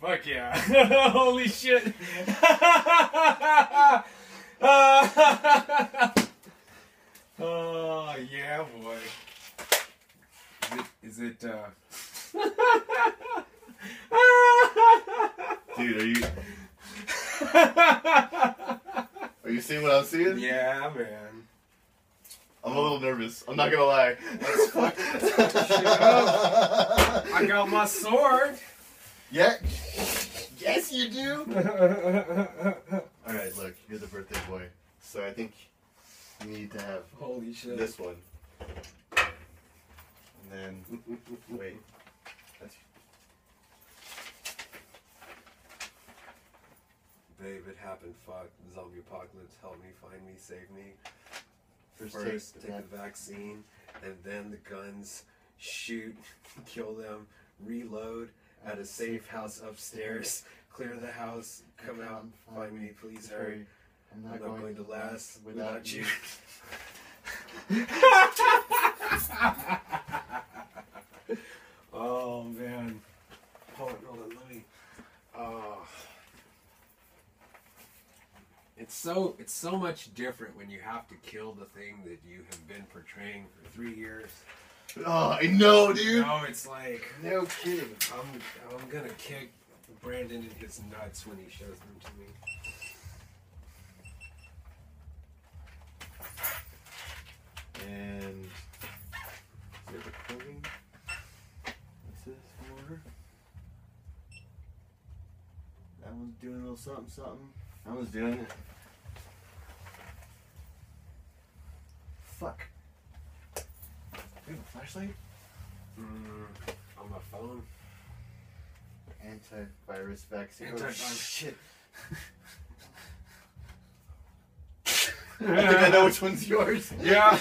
fuck yeah. Holy shit. oh, yeah, boy. Is it, is it uh... Dude, are you Are you seeing what I'm seeing? Yeah, man. I'm a little nervous. I'm not gonna lie. Let's fuck I got my sword. Yeah. Yes, you do. All right, look, you're the birthday boy, so I think you need to have Holy shit. this one, and then wait. That's, Babe, it happened. Fuck. Zombie apocalypse. Help me, find me, save me. First First, take take the vaccine, and then the guns. Shoot, kill them, reload at a safe house upstairs. Clear the house. Come out. and Find me, please hurry. I'm I'm not going to last without you. Oh man. Hold on, hold on, let me. Oh. It's so it's so much different when you have to kill the thing that you have been portraying for three years. Oh, I know, dude. No, it's like No kidding. I'm I'm gonna kick Brandon in his nuts when he shows them to me. And is it recording? This is order. That one's doing a little something, something. That one's doing it. Fuck. Do you have a flashlight? Mm, on my phone. Antivirus vaccine. Oh, shit. I think I know which one's yours. Yeah.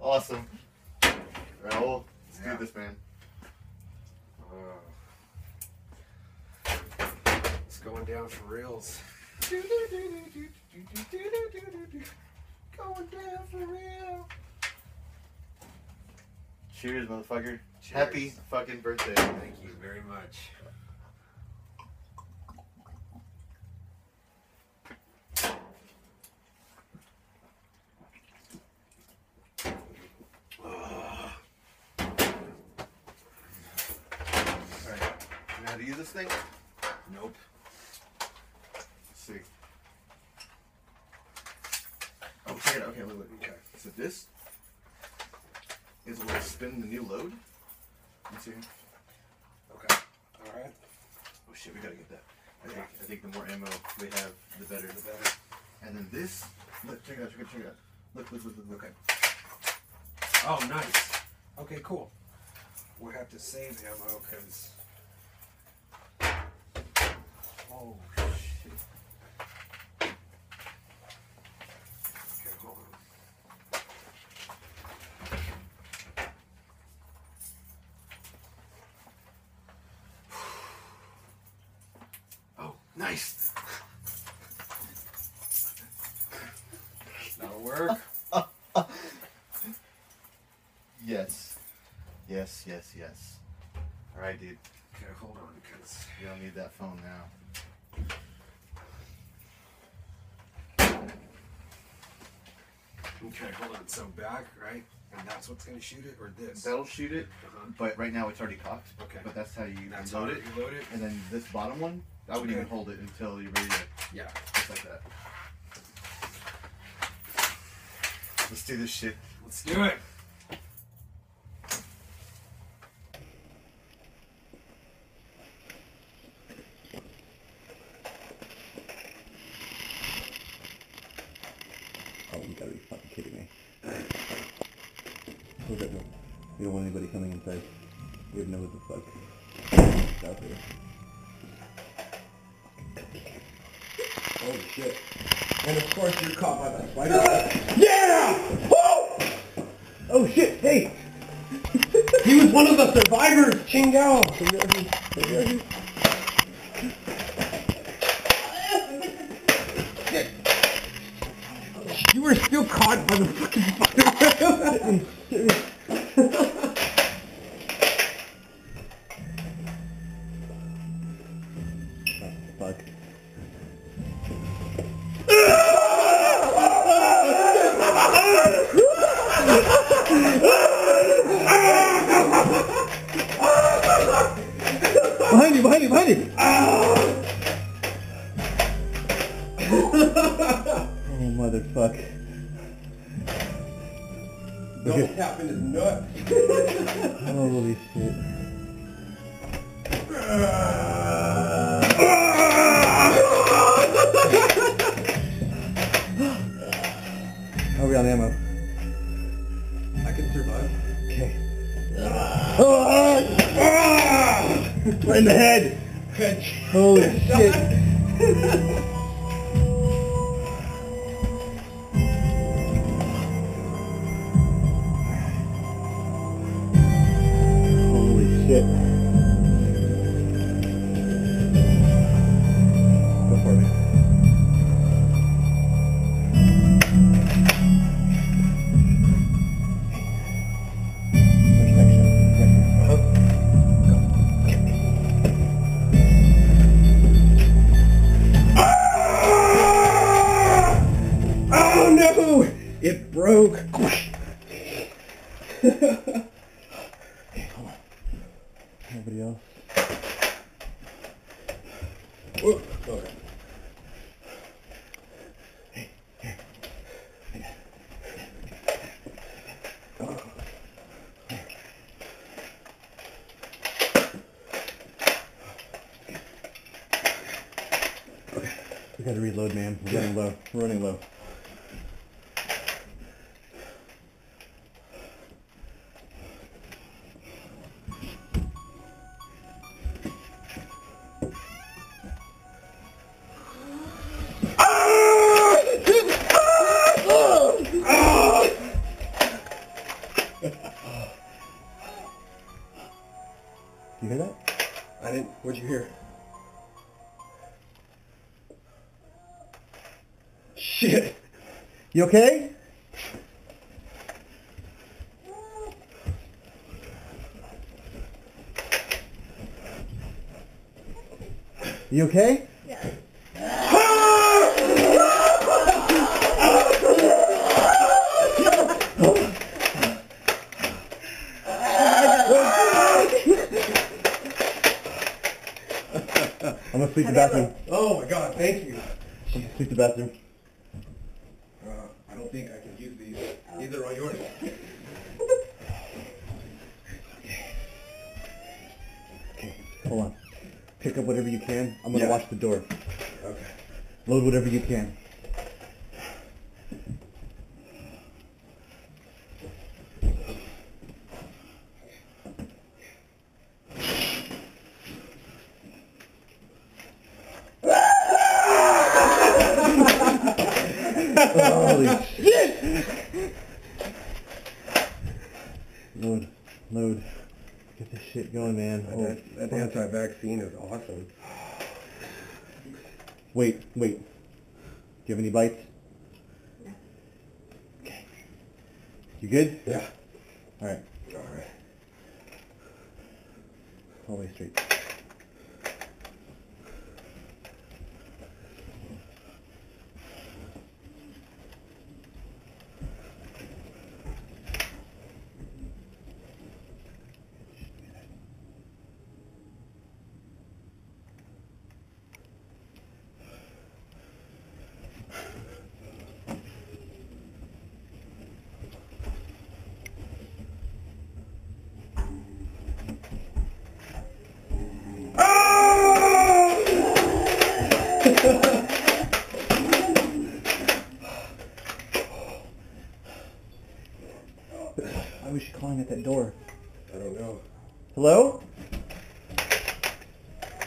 awesome. Raul, let's Yeah. do this, man. It's going down for reals. Going down for real. Cheers, motherfucker. Cheers. Happy fucking birthday. Thank you very much. Alright, you know how to use this thing? Nope. Let's see. Okay, wait, wait. Okay. So this is a little spin the new load. Let's see. Okay. All right. Oh shit, we gotta get that. I think, I think the more ammo we have, the better. The better. And then this, look, check it out, check it out, check it out. Look, look, look, look, look. Okay. Oh, nice. Okay, cool. We'll have to save ammo because. Oh shit. Okay, hold on. Oh, nice. That'll work. Yes. Yes, yes, yes. Alright, dude. Okay, hold on, because You don't need that phone now. okay, hold on. So back, right, and that's what's gonna shoot it, or this? That'll shoot it, Uh-huh. but right now it's already cocked. Okay. But that's how you That's load how it. you load it. And then this bottom one, I wouldn't even hold it until you're ready to Yeah. just like that. Let's do this shit. Let's do it. Of the survivors, Chingao! You were still caught by the fucking spider. Oh! oh, motherfucker. Don't okay. tap in his nut. Holy shit. Are we on ammo? I can survive. Okay. Ah! Ah! Ah! Right in the head! Holy shit. Broke. Okay, hold on. Nobody else. Whoa. Okay. Hey. Oh. Okay. We gotta reload, man. We're running low. We're running low. You okay? You okay? I'm gonna sleep in the bathroom. Oh my god! Thank you. I'm gonna sleep in the bathroom. Uh, I don't think I can use these. These are all yours. Okay, hold on. Pick up whatever you can. I'm gonna Yeah. watch the door. Okay. Load whatever you can. Holy shit! Load, load. Get this shit going, man. Oh, That, that fuck. anti-vaccine is awesome. Wait, wait. Do you have any bites? Okay. You good? Yeah. All right. All right. All the way straight. Why was she calling at that door? I don't know. Hello?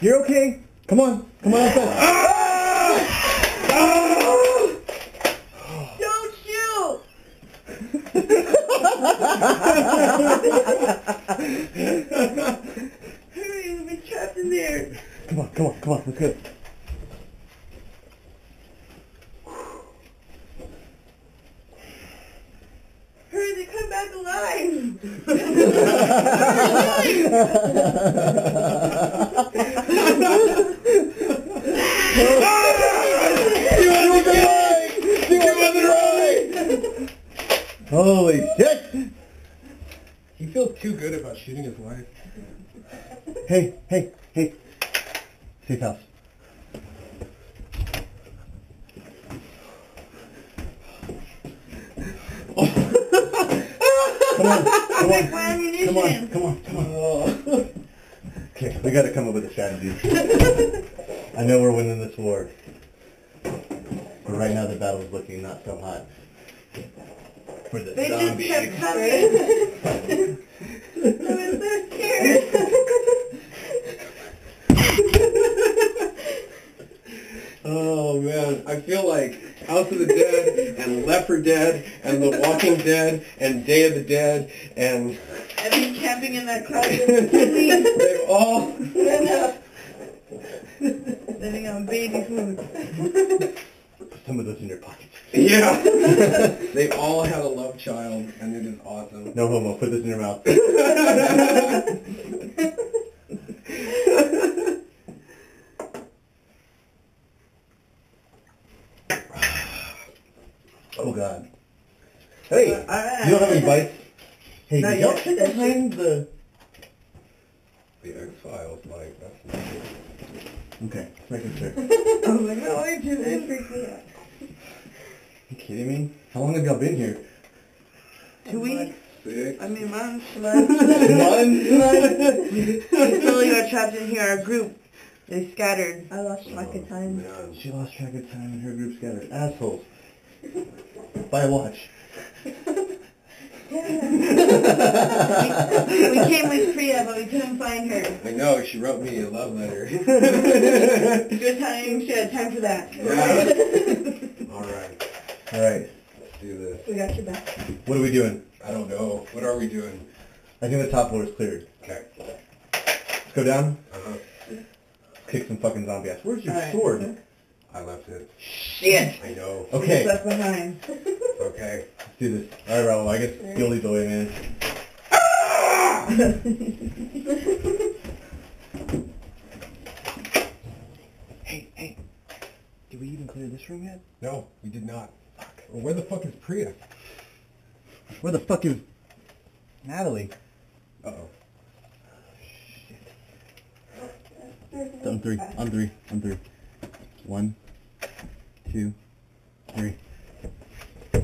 You're okay? Come on. Come on outside. Ah! Ah! Don't shoot! Hurry, we've been trapped in there. Come on, come on, come on. Let's go. Hurry, they come back alive. Holy shit! He feels too good about shooting his wife. Hey, hey, hey. Safe house. Come on, come on. Come on, come on, come on. Okay, we gotta come up with a strategy. I know we're winning this war. But right now the battle's looking not so hot. For the They just kept coming. I was so scared. Oh man, I feel like House of the Dead and Left 4 Dead and The Walking Dead and Day of the Dead and I've been camping in that closet. they've all Living on baby food. Put some of those in your pockets. yeah they all had a love child and it is awesome. No homo, put this in your mouth. oh god. Hey, Alright. you don't have any bites? Hey, Not did y'all yet. check behind the... The X Files, like that's Okay, just making sure. I was like, no, I didn't. It freaked me out. you kidding me? How long have y'all been here? Two weeks? six. I mean, months, months. Months? Until we got trapped in here, our group, they scattered. I lost track of oh, time. Man. She lost track of time and her group scattered. Assholes. Buy a watch. We came with Priya, but we couldn't find her. I know she wrote me a love letter. Good time. She had time for that. Yeah. all right, Alright, let's do this. We got your back. what are we doing? I don't know. What are we doing? I think the top floor is cleared. Okay. Let's go down. Uh-huh. Kick some fucking zombie ass. Where's your Alright. sword? I left it. Shit. I know. Okay, left behind. Okay. let's do this. Alright, Raul, I guess you'll lead the way, man. hey, hey. Did we even clear this room yet? No, we did not. Fuck. Well, where the fuck is Priya? Where the fuck is Natalie? Uh-oh. Shit. On three, on three, on three. One, two, three. Oh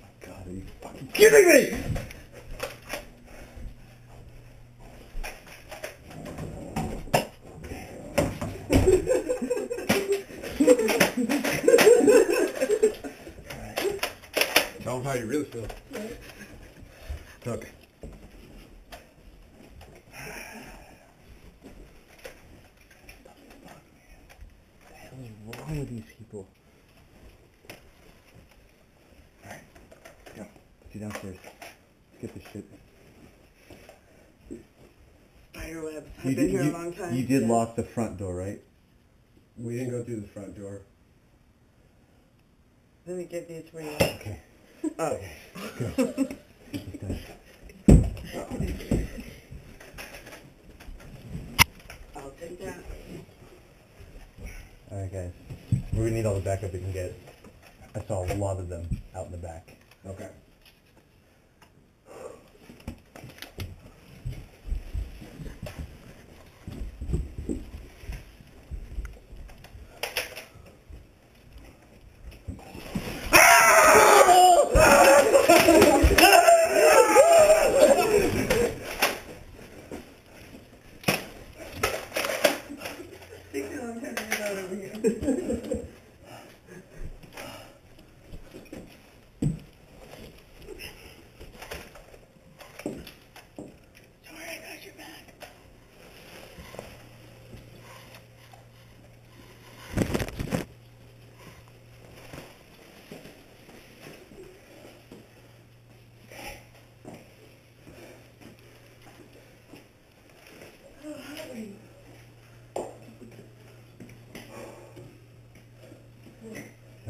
my god, are you fucking kidding me? Tell them how you really feel. Okay. What the hell is wrong with these people? Alright, go. Let's go downstairs. Let's get this shit. Spider webs. I've You been did, here you, a long time. you did Yeah. lock the front door, right? We didn't go through the front door. Let me get these for you. Okay. Done. I'll take that. Alright guys, we're gonna need all the backup we can get. I saw a lot of them out in the back. Okay. Takes me a long time to get out over here. Don't worry, I got your back.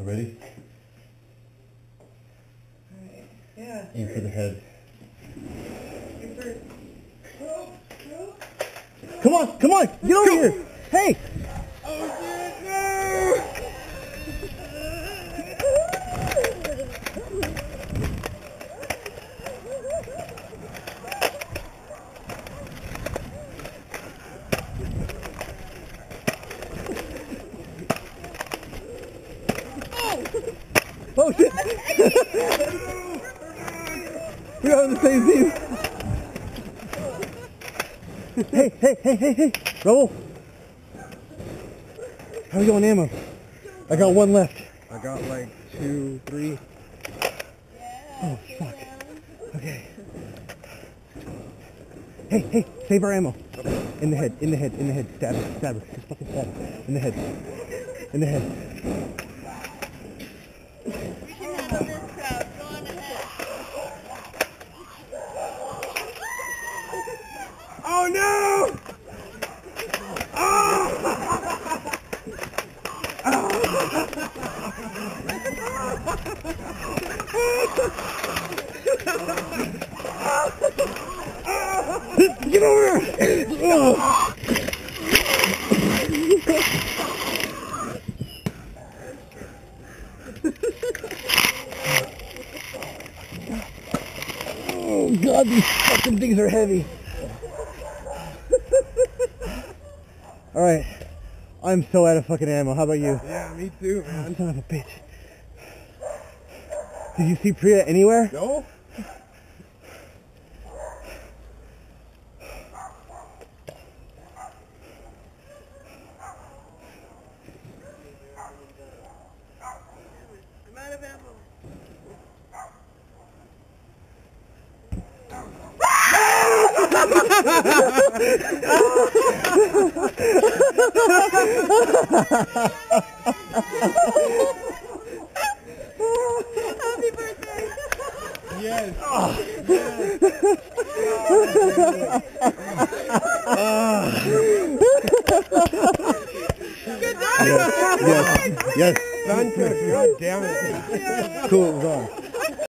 You ready? Alright. Yeah. Aim for the head. You first. Oh, oh. Come on, come on, get over here! Hey! Shit! We're on the same team. hey, hey, hey, hey, hey, Rebel. How we going ammo? I got one left. I got like two, three. Oh fuck. Okay. Hey, hey, save our ammo. In the head, in the head, in the head. Stab her, stab her. Just fucking stab her. In the head. In the head. We can handle this crowd. Go on ahead. Oh no! Get over here! Oh. Oh god, these fucking things are heavy. Alright. I'm so out of fucking ammo. How about you? Yeah, me too, man. I'm son of a bitch. Did you see Priya anywhere? No? I'm out of ammo. Happy birthday! Yes. Yes. Yes. Suncook, god damn it. Cool, on.